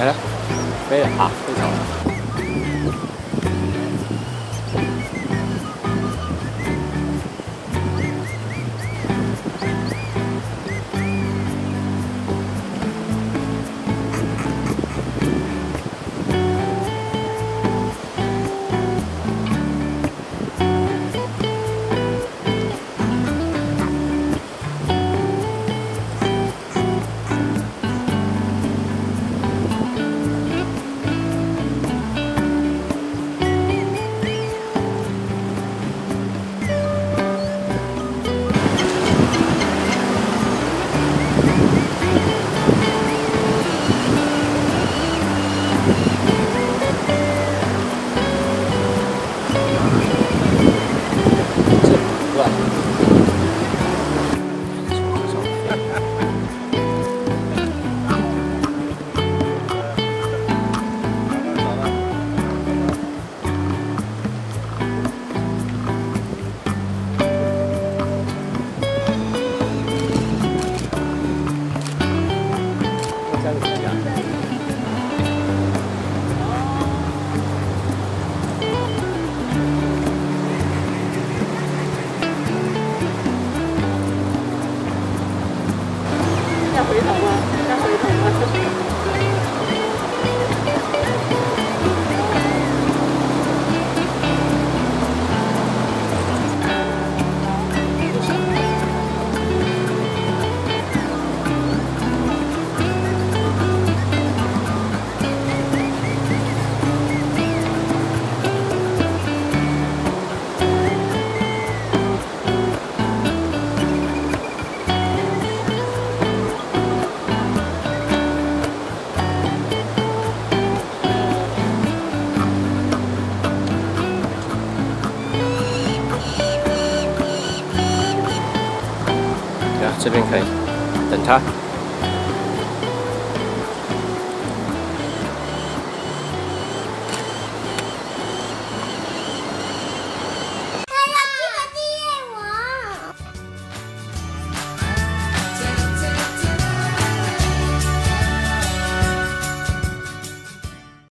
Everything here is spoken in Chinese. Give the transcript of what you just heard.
来了，飞了啊，飞走了。回头吗？再回头吗？这边可以，等他。